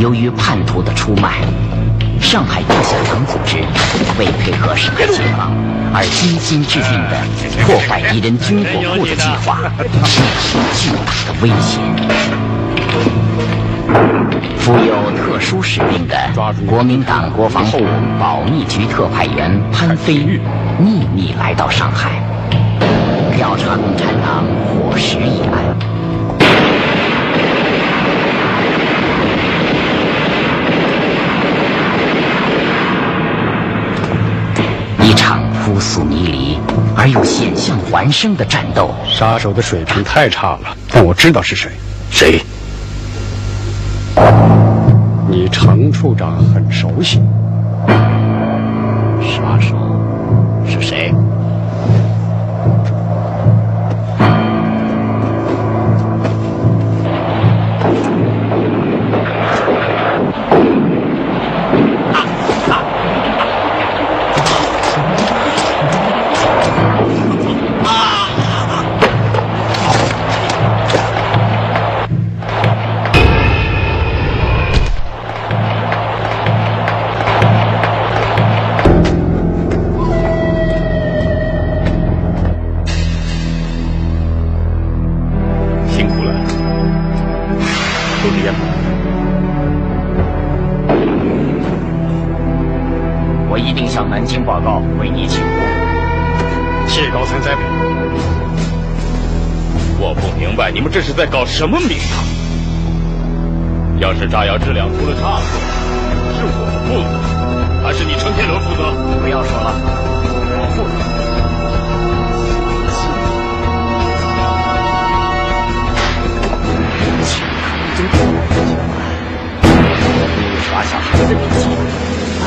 由于叛徒的出卖，上海地下党组织为配合上海解放而精心制定的破坏敌人军火库的计划，面临巨大的危险。负有特殊使命的国民党国防部保密局特派员潘飞秘密来到上海，调查共产党伙食一案。一场扑朔迷离而又险象环生的战斗，杀手的水平太差了，但我知道是谁。谁？你程处长很熟悉。杀手在搞什么名堂？要是炸药质量出了差错，是我负责，还是你程天伦负责？不要说了，我负责。你耍小孩子脾气啊！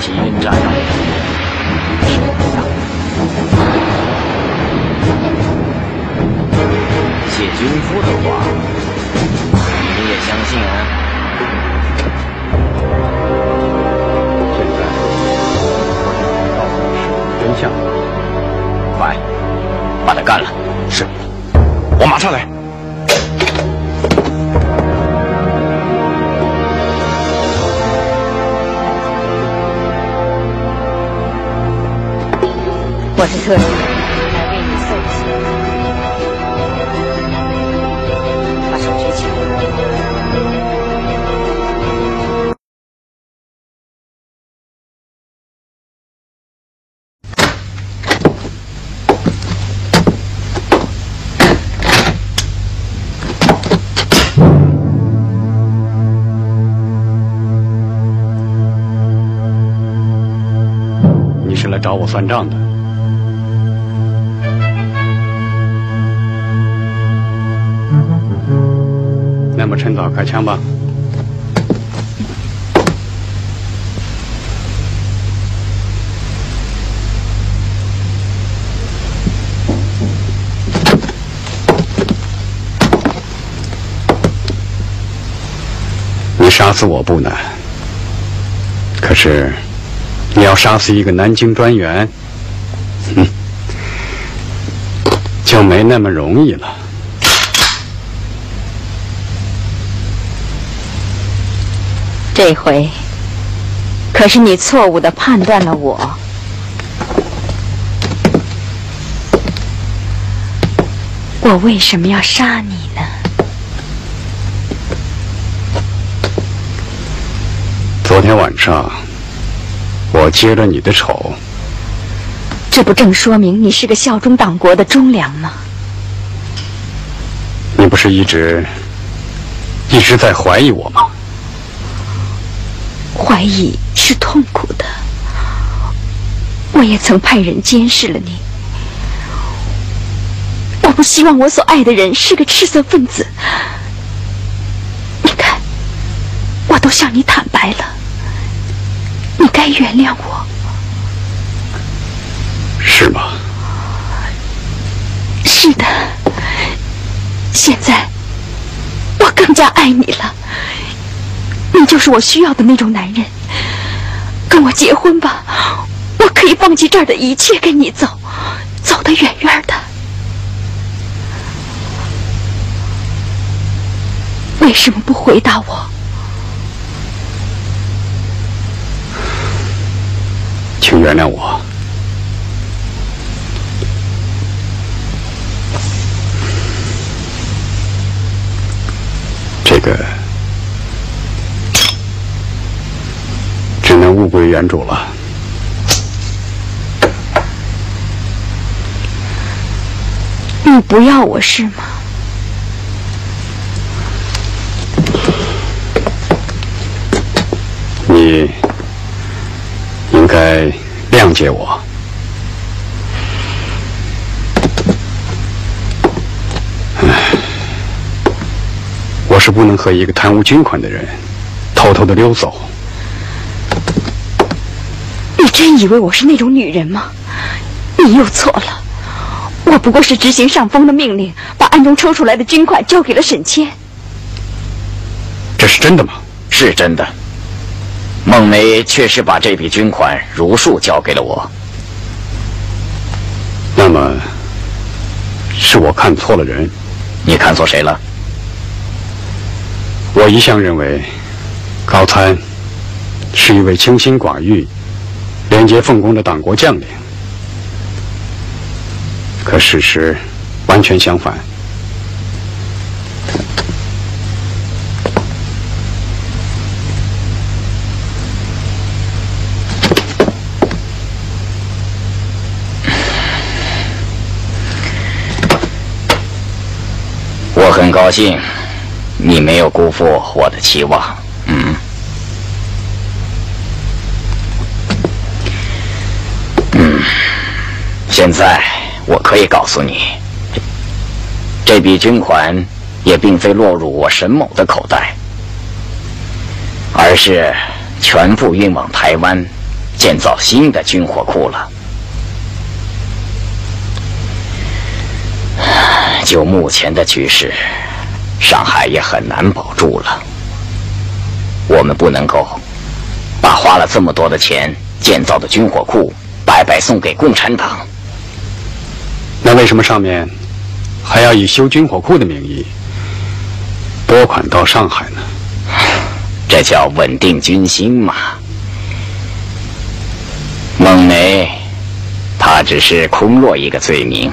体运炸药是一样。谢军夫的话，你也相信啊？现在我告诉你真相。快，把他干了！是，我马上来。我是特地找我算账的。那么趁早开枪吧。你杀死我不难，可是你要杀死一个南京专员，哼，就没那么容易了。这回可是你错误的判断了我。我为什么要杀你呢？昨天晚上，我接了你的丑，这不正说明你是个效忠党国的忠良吗？你不是一直一直在怀疑我吗？怀疑是痛苦的。我也曾派人监视了你。我不希望我所爱的人是个赤色分子。你看，我都向你坦白了，你该原谅我。是吗？是的，现在我更加爱你了。你就是我需要的那种男人，跟我结婚吧，我可以放弃这儿的一切，跟你走，走得远远的。为什么不回答我？请原谅我。这个只能物归原主了。你不要我是吗？你应该谅解我。我是不能和一个贪污军款的人偷偷的溜走。你真以为我是那种女人吗？你又错了。我不过是执行上峰的命令，把暗中抽出来的军款交给了沈谦。这是真的吗？是真的。孟梅确实把这笔军款如数交给了我。那么，是我看错了人？你看错谁了？我一向认为，高参是一位清心寡欲、廉洁奉公的党国将领。可事实完全相反。高兴。你没有辜负我的期望，嗯，嗯，现在我可以告诉你，这笔军款也并非落入我沈某的口袋，而是全部运往台湾建造新的军火库了。就目前的局势。上海也很难保住了。我们不能够把花了这么多的钱建造的军火库白白送给共产党。那为什么上面还要以修军火库的名义拨款到上海呢？这叫稳定军心嘛。孟梅，他只是空落一个罪名。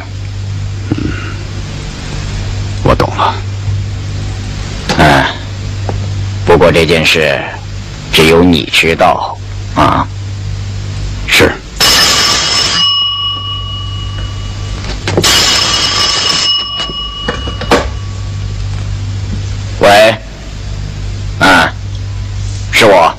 我这件事只有你知道啊。是。喂，啊，是我。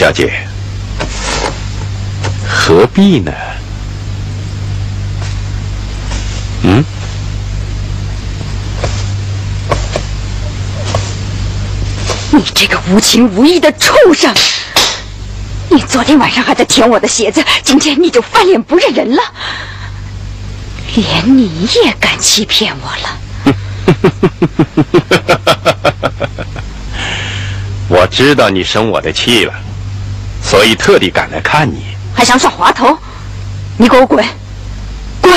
孟小姐，何必呢？嗯？你这个无情无义的畜生！你昨天晚上还在舔我的鞋子，今天你就翻脸不认人了，连你也敢欺骗我了！我知道你生我的气了。所以特地赶来看你，还想耍滑头？你给我滚！滚！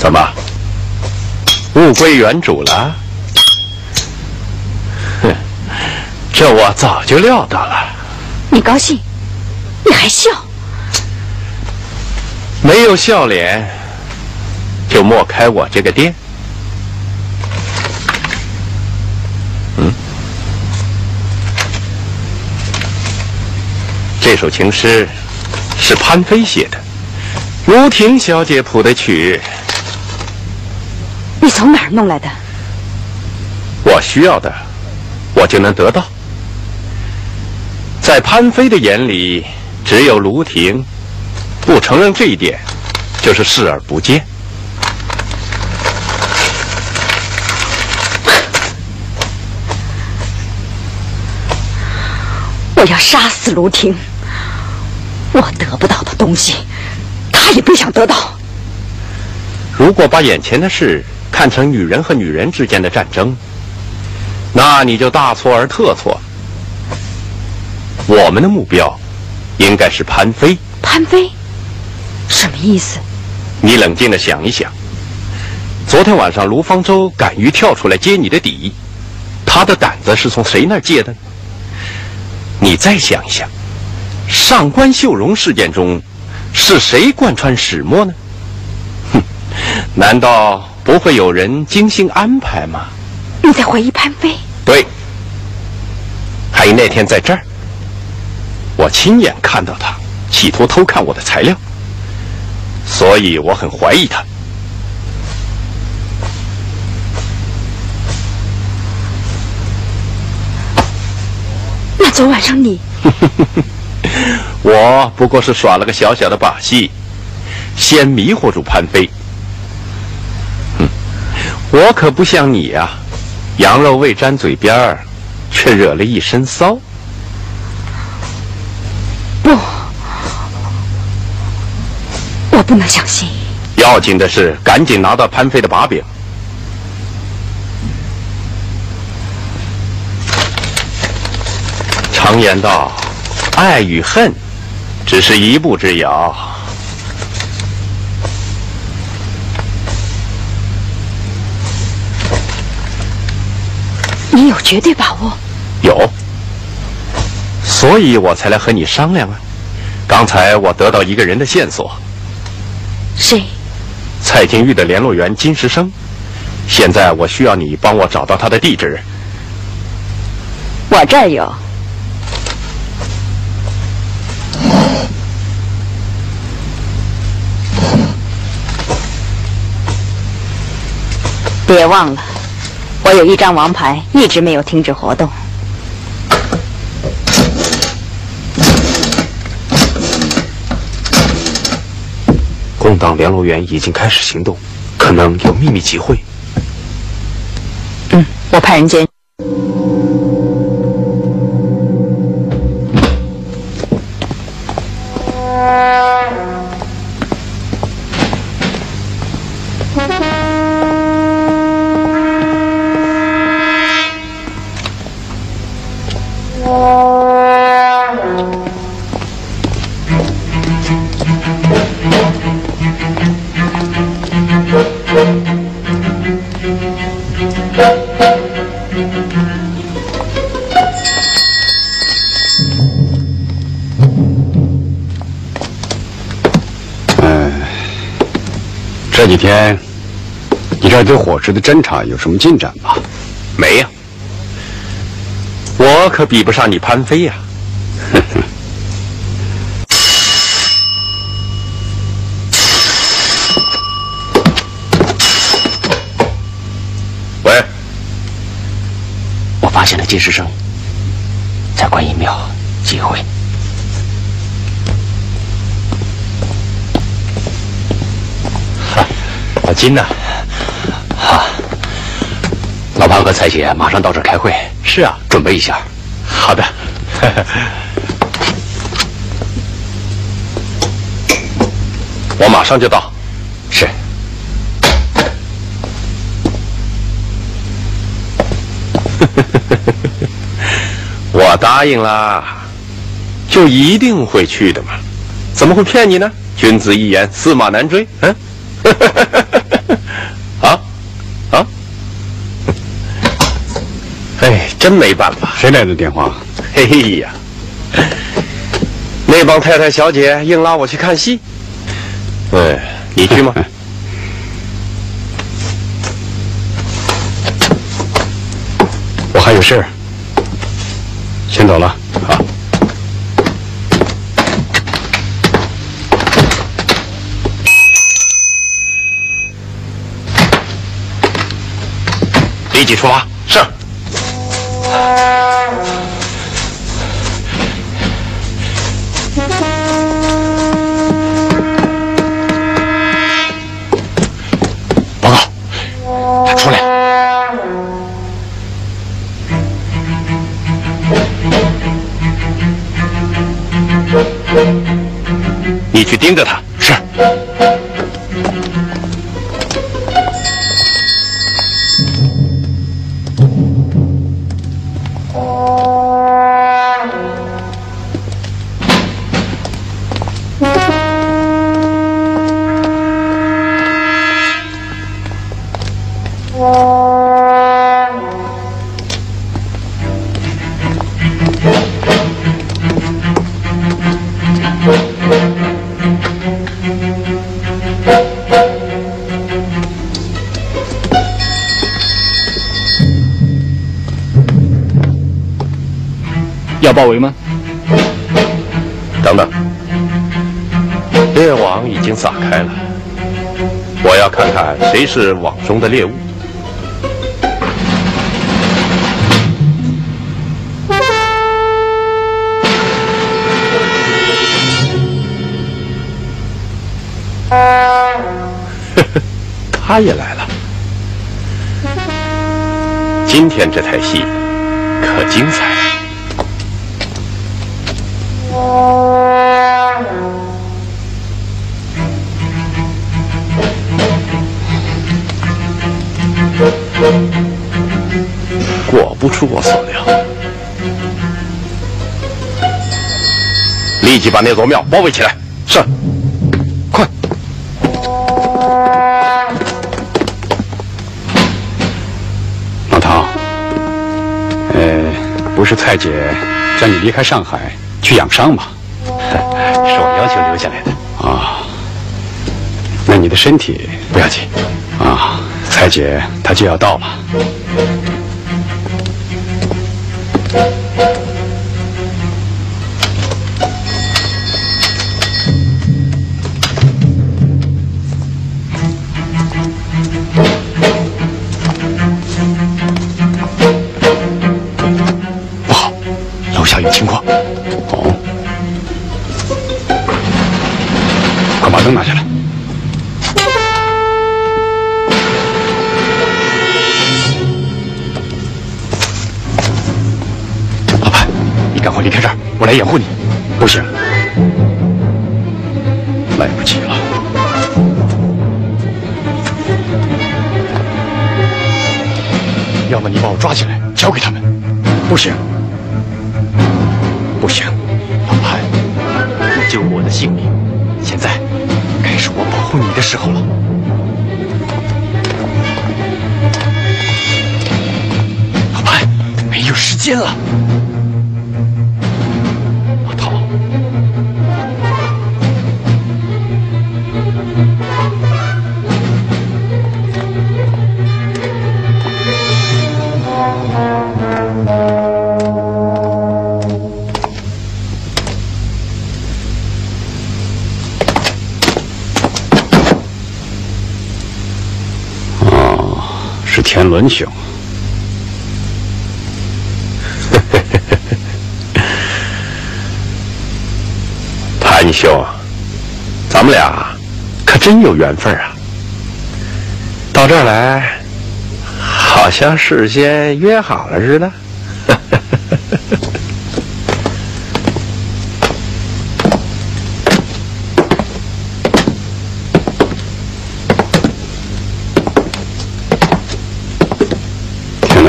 怎么，物归原主了？哼，这我早就料到了。你高兴？你还笑？没有笑脸就莫开我这个店。嗯。这首情诗是潘飞写的卢婷小姐谱的曲你从哪儿弄来的？我需要的我就能得到。在潘飞的眼里只有卢婷，不承认这一点，就是视而不见。我要杀死卢婷。我得不到的东西，他也不想得到。如果把眼前的事看成女人和女人之间的战争，那你就大错而特错。我们的目标应该是潘飞。潘飞，什么意思？你冷静的想一想，昨天晚上卢方舟敢于跳出来揭你的底，他的胆子是从谁那儿借的？你再想一想，上官秀荣事件中是谁贯穿始末呢？哼，难道不会有人精心安排吗？你在怀疑潘飞？对，还有那天在这儿，我亲眼看到他企图偷看我的材料，所以我很怀疑他。那昨晚上你，我不过是耍了个小小的把戏，先迷惑住潘飞。哼，我可不像你呀，羊肉未沾嘴边儿，却惹了一身骚。不，我不能相信。要紧的是，赶紧拿到潘飞的把柄。常言道，爱与恨，只是一步之遥。你有绝对把握？有，所以我才来和你商量啊。刚才我得到一个人的线索，谁？蔡金玉的联络员金石生。现在我需要你帮我找到他的地址。我这儿有。别忘了，我有一张王牌，一直没有停止活动。共党联络员已经开始行动，可能有秘密集会。嗯，我派人监。几天，你这儿对伙食的侦查有什么进展吗？没有，我可比不上你潘飞呀。喂，我发现了金石生在观音庙集会。金呢？啊，老潘和彩姐马上到这儿开会。是啊，准备一下。好的。我马上就到。是。我答应啦，就一定会去的嘛，怎么会骗你呢？君子一言，驷马难追。嗯，真没办法。谁来的电话？嘿嘿呀。那帮太太小姐硬拉我去看戏。喂你去吗？我还有事儿。先走了。好。立即出发。出来。你去盯着他。是。是网中的猎物。他也来了。今天这台戏可精彩果不出我所料，立即把那座庙包围起来。是。快！老唐，呃，不是蔡姐叫你离开上海去养伤吗？是我要求留下来的。啊，那你的身体不要紧。太，姐她就要到了。不好，楼下有情况。哦，快把灯拿下来。来掩护你。不行，来不及了。要么你把我抓起来，交给他们。不行，不行，老潘，你救我的性命，现在该是我保护你的时候了。老潘，没有时间了。田伦 兄。潘兄，咱们俩可真有缘分啊！到这儿来，好像事先约好了似的。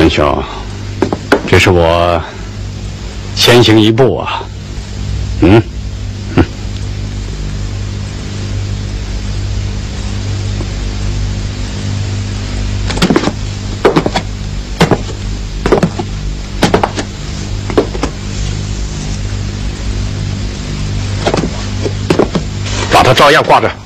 兄，这是我先行一步啊。嗯。把它照样挂着。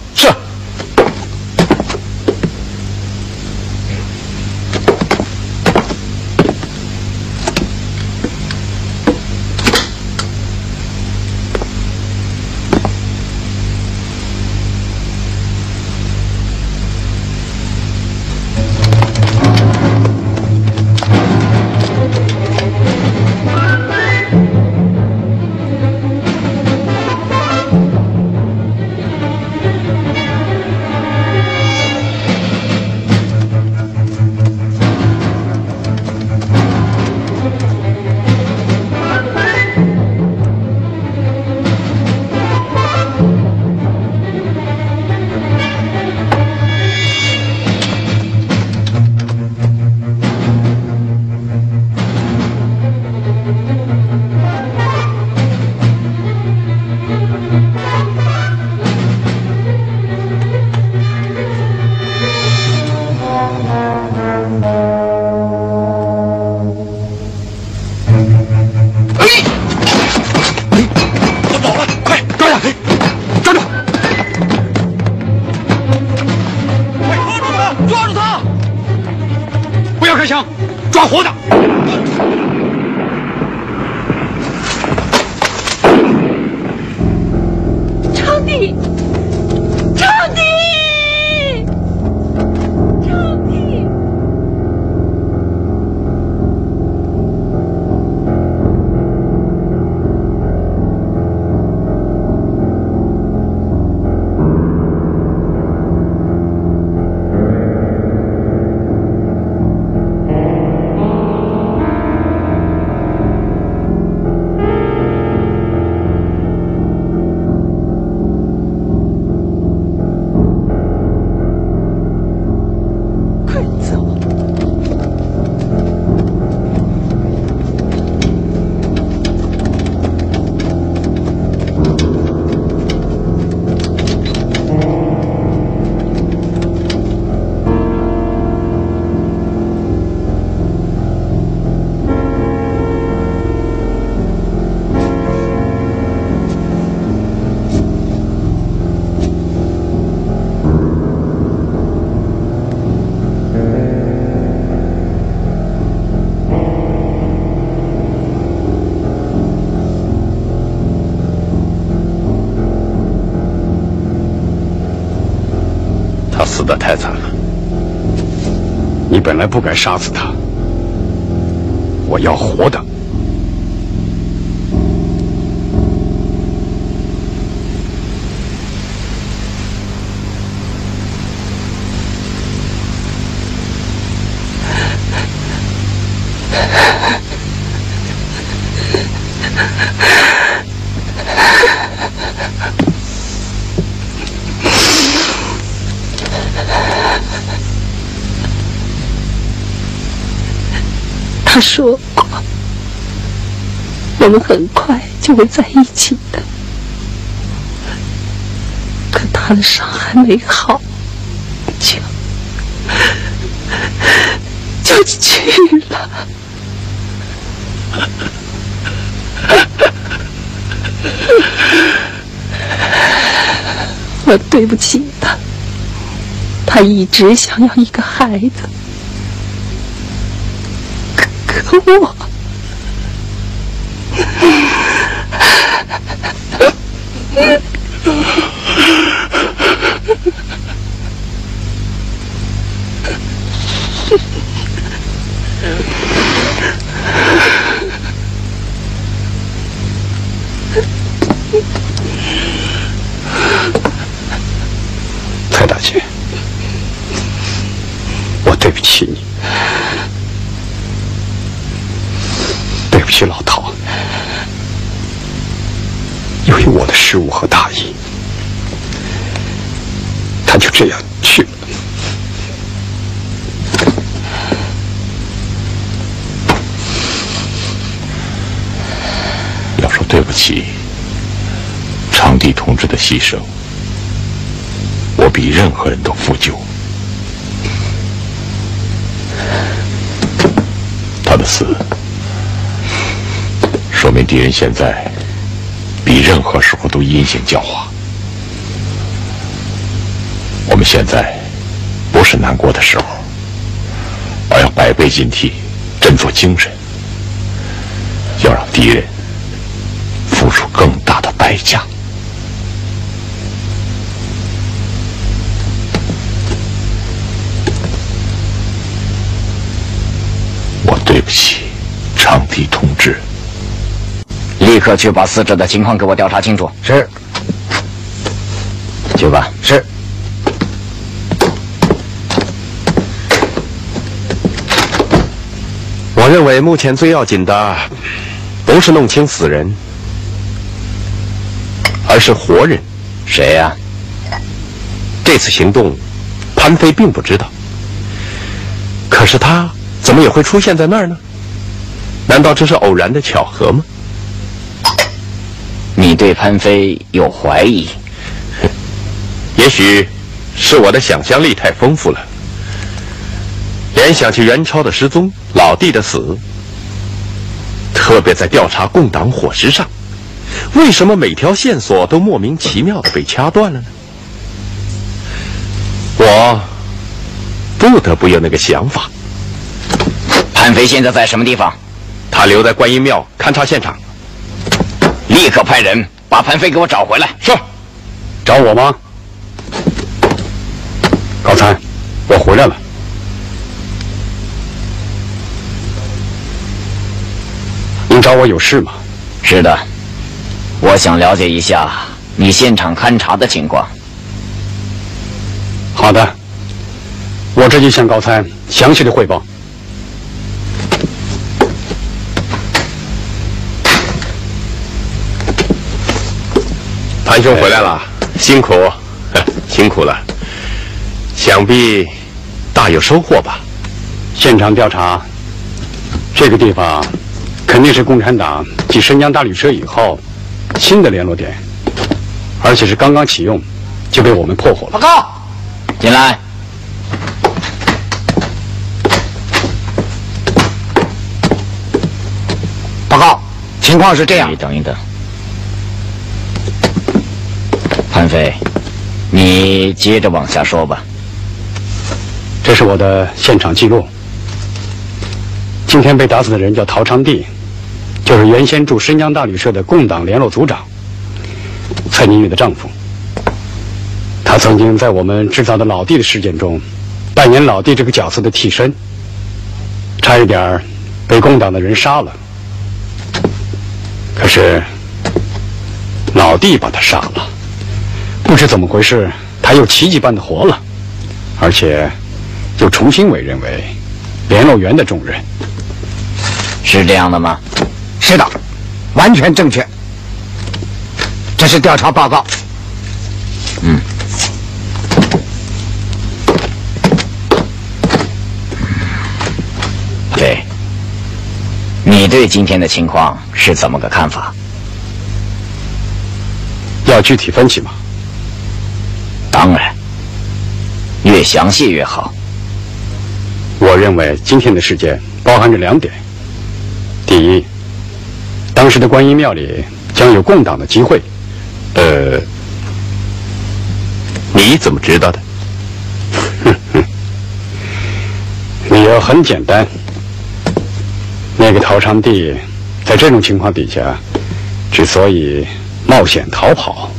死的太惨了。你本来不该杀死他，我要活的。他说过，我们很快就会在一起的。可他的伤还没好，就就去了。我对不起他，他一直想要一个孩子。我，嗯。嗯何人都负疚。他的死，说明敌人现在比任何时候都阴险狡猾。我们现在不是难过的时候，而要百倍警惕，振作精神，要让敌人付出更大的代价。昌帝同志。立刻去把死者的情况给我调查清楚。是去吧。是，我认为目前最要紧的，不是弄清死人，而是活人。谁呀、这次行动，潘飞并不知道。可是他怎么也会出现在那儿呢？难道这是偶然的巧合吗？你对潘飞有怀疑？也许是我的想象力太丰富了，联想起袁超的失踪、老弟的死，特别在调查共党伙食上，为什么每条线索都莫名其妙的被掐断了呢？我不得不有那个想法。潘潘飞现在在什么地方？他留在观音庙勘察现场。立刻派人把潘飞给我找回来。是。找我吗？高参，我回来了。您找我有事吗？是的，我想了解一下你现场勘察的情况。好的，我这就向高参详细的汇报。潘兄回来了，辛苦，辛苦了。想必大有收获吧？现场调查，这个地方肯定是共产党继申江大旅社以后新的联络点，而且是刚刚启用就被我们破获了。报告，进来。报告，情况是这样。你等一等。潘飞，你接着往下说吧。这是我的现场记录。今天被打死的人叫陶昌地，就是原先驻申江大旅社的共党联络组长蔡金玉的丈夫。他曾经在我们制造的老弟的事件中，扮演老弟这个角色的替身，差一点被共党的人杀了。可是老弟把他杀了。不知怎么回事，他又奇迹般的活了，而且又重新委任为联络员的重任，是这样的吗？是的，完全正确。这是调查报告。嗯。对，你对今天的情况是怎么个看法？要具体分析吗？当然，越详细越好。我认为今天的事件包含着两点：第一，当时的观音庙里将有共党的机会。呃，你怎么知道的？哼哼，理由很简单。那个陶昌地在这种情况底下，之所以冒险逃跑，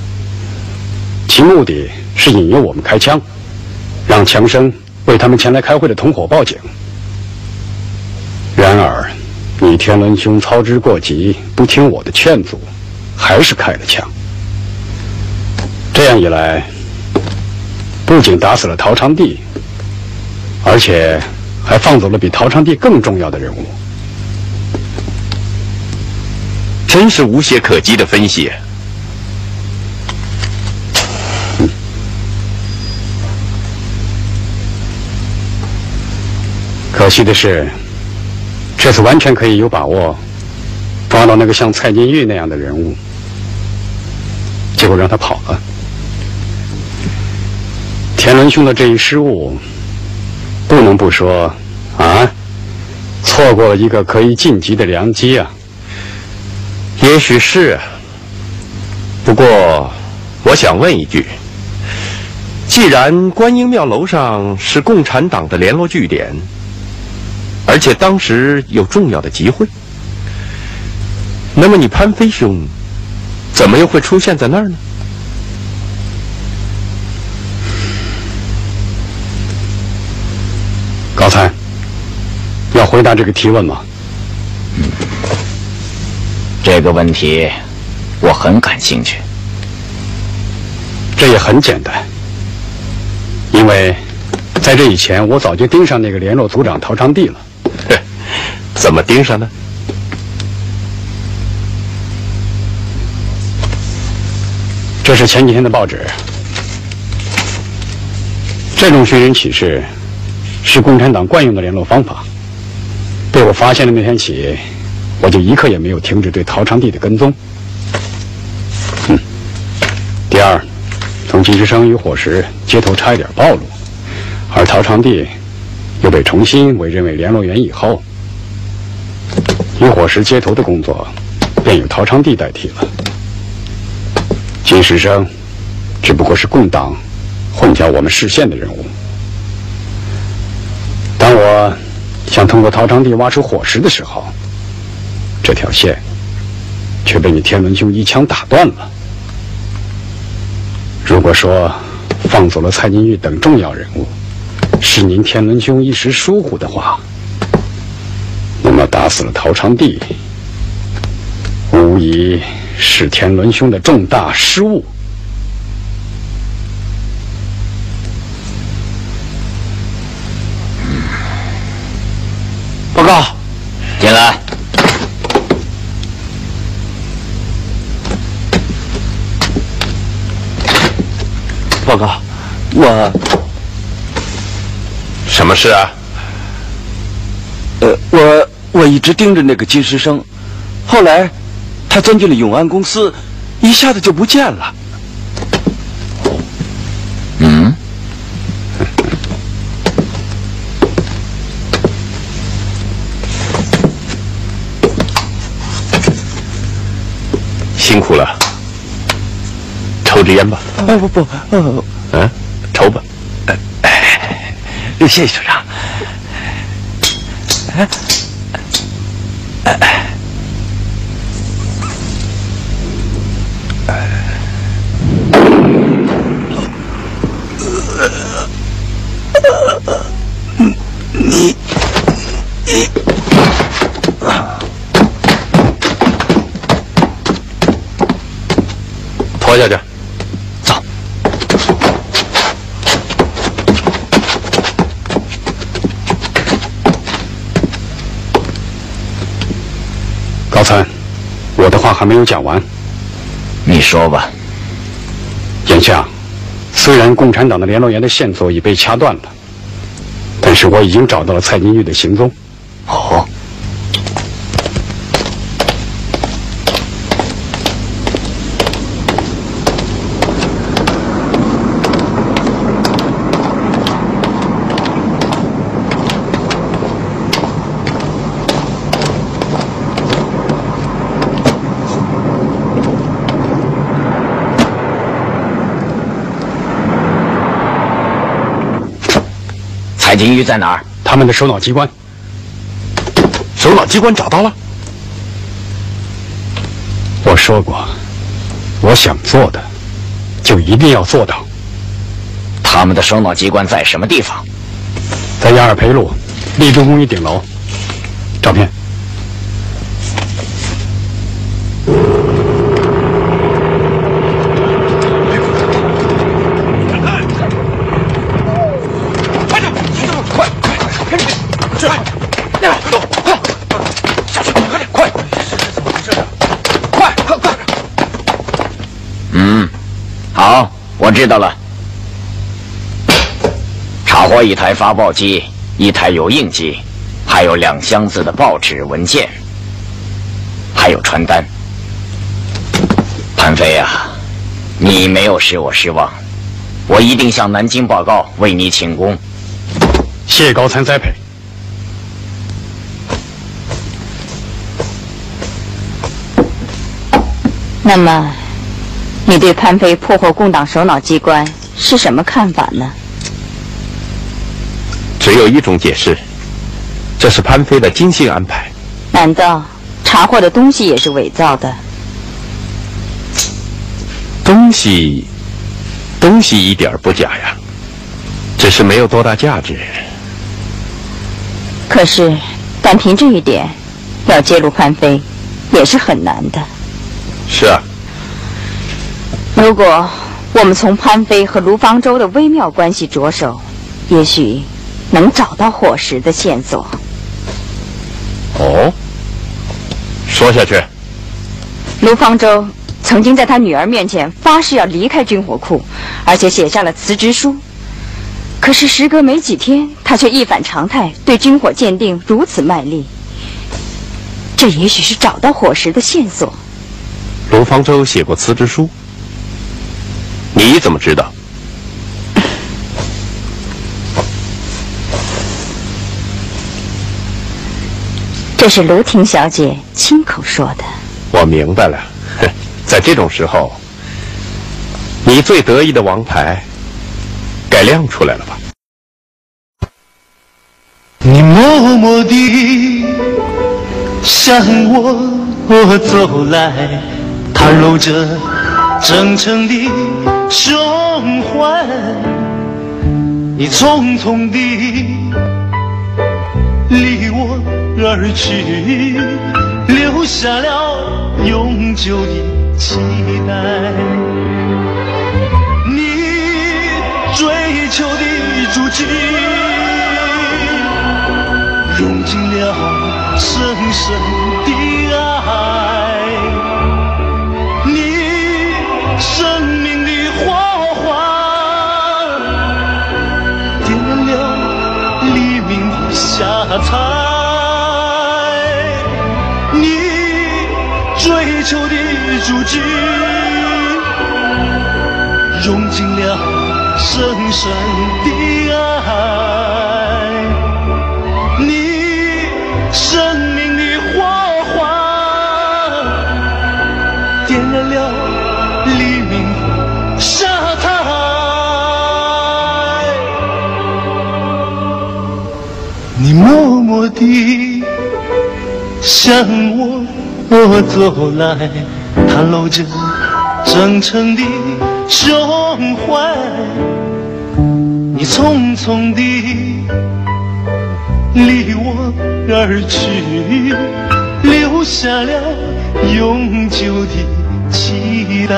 其目的。是引诱我们开枪，让强生为他们前来开会的同伙报警。然而，你天伦兄操之过急，不听我的劝阻，还是开了枪。这样一来，不仅打死了陶长地，而且还放走了比陶长地更重要的人物。真是无懈可击的分析。可惜的是，这次完全可以有把握抓到那个像蔡金玉那样的人物，结果让他跑了。田伦兄的这一失误，不能不说啊，错过了一个可以晋级的良机啊。也许是，不过我想问一句：既然观音庙楼上是共产党的联络据点，而且当时有重要的集会，那么你潘飞兄怎么又会出现在那儿呢？高参，要回答这个提问吗？这个问题我很感兴趣。这也很简单，因为在这以前，我早就盯上那个联络组长陶长地了。怎么盯上呢？这是前几天的报纸。这种寻人启事是共产党惯用的联络方法。被我发现的那天起，我就一刻也没有停止对陶长地的跟踪。嗯。第二，从金石生与伙食街头差一点暴露，而陶长地又被重新委任为联络员以后。与火石接头的工作，便由陶长地代替了。金石生只不过是共党混淆我们视线的人物。当我想通过陶昌地挖出火石的时候，这条线却被你天伦兄一枪打断了。如果说放走了蔡金玉等重要人物，是您天伦兄一时疏忽的话，打死了陶昌帝，无疑是天伦兄的重大失误。报告，进来。报告，我什么事啊？呃，我我一直盯着那个金石生，后来他钻进了永安公司，一下子就不见了。嗯，辛苦了，抽支烟吧。哦不不，呃，嗯，抽吧。哎谢谢首长。拖还没有讲完。你说吧。眼下，虽然共产党的联络员的线索已被掐断了，但是我已经找到了蔡金玉的行踪。蔡金玉在哪儿？他们的首脑机关，首脑机关找到了。我说过，我想做的，就一定要做到。他们的首脑机关在什么地方？在亚尔培路立中公寓顶楼。照片。嗯，好，我知道了。查获一台发报机，一台油印机，还有两箱子的报纸文件，还有传单。潘飞啊，你没有使我失望，我一定向南京报告，为你请功。谢高参栽培。那么，你对潘飞破获共党首脑机关是什么看法呢？只有一种解释，这是潘飞的精心安排。难道查获的东西也是伪造的？东西，东西一点不假呀，只是没有多大价值。可是，单凭这一点，要揭露潘飞，也是很难的。是啊，如果我们从潘飞和卢方舟的微妙关系着手，也许能找到火石的线索。哦，说下去。卢方舟曾经在他女儿面前发誓要离开军火库，而且写下了辞职书。可是时隔没几天，他却一反常态，对军火鉴定如此卖力。这也许是找到火石的线索。卢方舟写过辞职书，你怎么知道？这是卢婷小姐亲口说的。我明白了，在这种时候，你最得意的王牌该亮出来了吧？你默默地向我走来，袒露着真诚的胸怀。你匆匆地离我而去，留下了永久的期待。你追求的足迹。用尽了深深足迹，用尽了深深的爱。你生命的火花，点燃了黎明沙滩。你默默地向我走来，袒露着真诚的胸怀。你匆匆地。离我而去，留下了永久的期待。